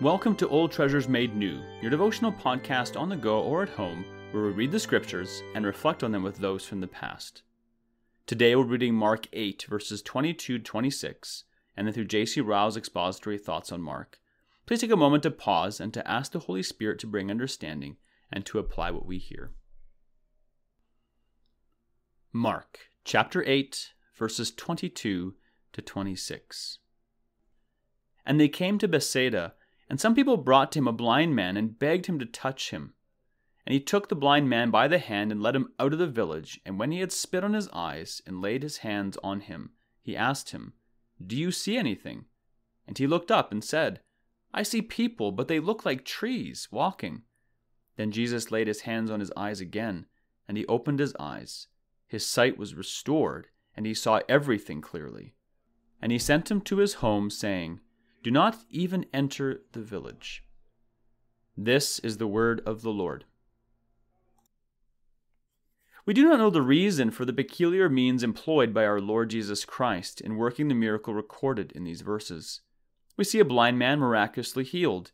Welcome to Old Treasures Made New, your devotional podcast on the go or at home, where we read the scriptures and reflect on them with those from the past. Today we're reading Mark 8, verses 22 to 26, and then through J.C. Ryle's expository thoughts on Mark. Please take a moment to pause and to ask the Holy Spirit to bring understanding and to apply what we hear. Mark chapter 8, verses 22 to 26. And they came to Bethsaida, and some people brought to him a blind man and begged him to touch him. And he took the blind man by the hand and led him out of the village. And when he had spit on his eyes and laid his hands on him, he asked him, Do you see anything? And he looked up and said, I see people, but they look like trees walking. Then Jesus laid his hands on his eyes again, and he opened his eyes. His sight was restored, and he saw everything clearly. And he sent him to his home, saying, Do not even enter the village. This is the word of the Lord. We do not know the reason for the peculiar means employed by our Lord Jesus Christ in working the miracle recorded in these verses. We see a blind man miraculously healed.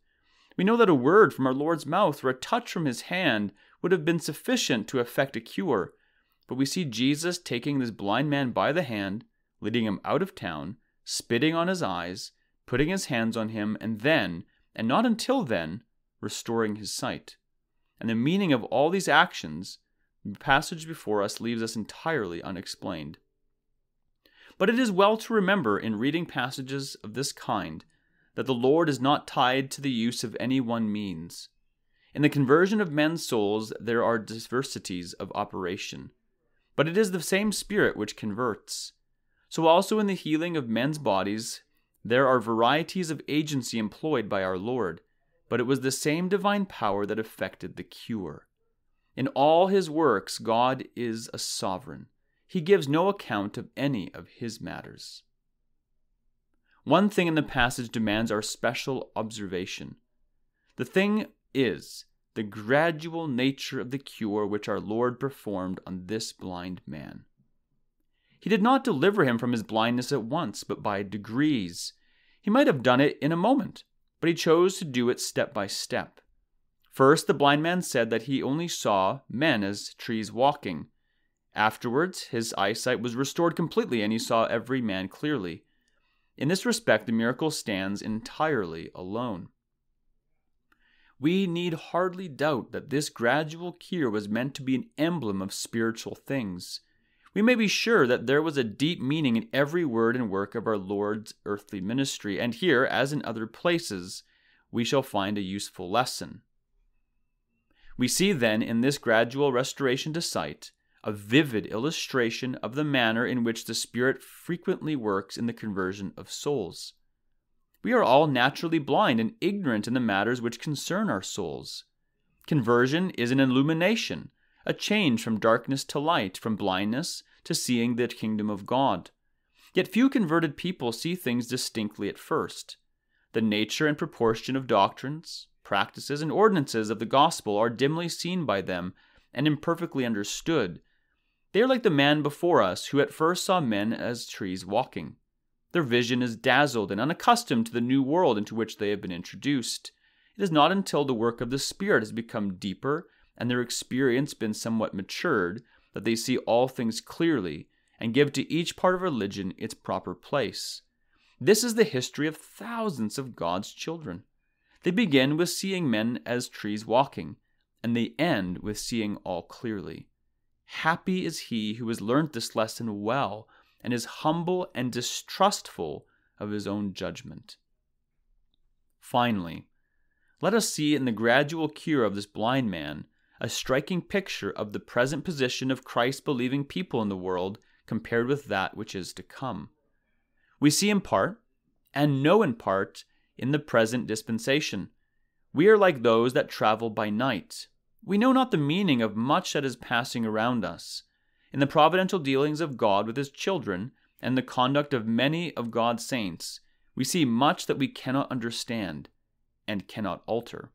We know that a word from our Lord's mouth or a touch from his hand would have been sufficient to effect a cure, but we see Jesus taking this blind man by the hand, leading him out of town, spitting on his eyes, putting his hands on him, and then, and not until then, restoring his sight. And the meaning of all these actions the passage before us leaves us entirely unexplained. But it is well to remember in reading passages of this kind that the Lord is not tied to the use of any one means. In the conversion of men's souls, there are diversities of operation, but it is the same Spirit which converts. So also in the healing of men's bodies, there are varieties of agency employed by our Lord, but it was the same divine power that effected the cure. In all his works, God is a sovereign. He gives no account of any of his matters. One thing in the passage demands our special observation. The thing is the gradual nature of the cure which our Lord performed on this blind man. He did not deliver him from his blindness at once, but by degrees. He might have done it in a moment, but he chose to do it step by step. First, the blind man said that he only saw men as trees walking. Afterwards, his eyesight was restored completely and he saw every man clearly. In this respect, the miracle stands entirely alone. We need hardly doubt that this gradual cure was meant to be an emblem of spiritual things. We may be sure that there was a deep meaning in every word and work of our Lord's earthly ministry, and here, as in other places, we shall find a useful lesson. We see then in this gradual restoration to sight a vivid illustration of the manner in which the Spirit frequently works in the conversion of souls. We are all naturally blind and ignorant in the matters which concern our souls. Conversion is an illumination, a change from darkness to light, from blindness to seeing the kingdom of God. Yet few converted people see things distinctly at first. The nature and proportion of doctrines, practices, and ordinances of the gospel are dimly seen by them and imperfectly understood. They are like the man before us who at first saw men as trees walking. Their vision is dazzled and unaccustomed to the new world into which they have been introduced. It is not until the work of the Spirit has become deeper and their experience been somewhat matured that they see all things clearly and give to each part of religion its proper place. This is the history of thousands of God's children. They begin with seeing men as trees walking, and they end with seeing all clearly. Happy is he who has learnt this lesson well and is humble and distrustful of his own judgment. Finally, let us see in the gradual cure of this blind man a striking picture of the present position of Christ believing people in the world compared with that which is to come. We see in part, and know in part, in the present dispensation. We are like those that travel by night. We know not the meaning of much that is passing around us. In the providential dealings of God with his children and the conduct of many of God's saints, we see much that we cannot understand and cannot alter.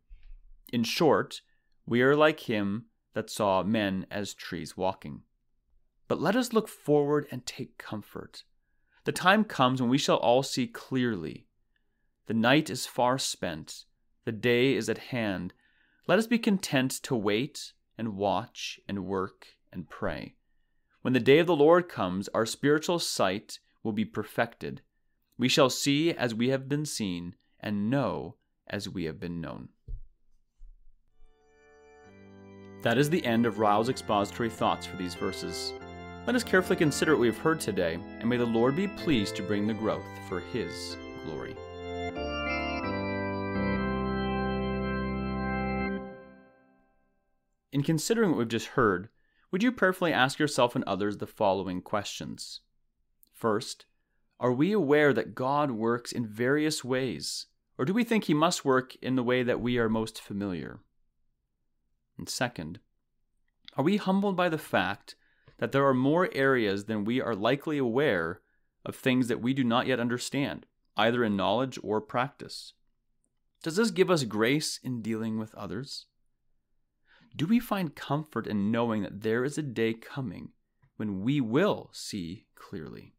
In short, we are like him that saw men as trees walking. But let us look forward and take comfort. The time comes when we shall all see clearly. The night is far spent, The day is at hand. Let us be content to wait and watch and work and pray. When the day of the Lord comes, our spiritual sight will be perfected. We shall see as we have been seen, and know as we have been known. That is the end of Ryle's expository thoughts for these verses. Let us carefully consider what we have heard today, and may the Lord be pleased to bring the growth for His glory. In considering what we've just heard, would you prayerfully ask yourself and others the following questions? First, are we aware that God works in various ways, or do we think He must work in the way that we are most familiar? And second, are we humbled by the fact that there are more areas than we are likely aware of things that we do not yet understand, either in knowledge or practice? Does this give us grace in dealing with others? Do we find comfort in knowing that there is a day coming when we will see clearly?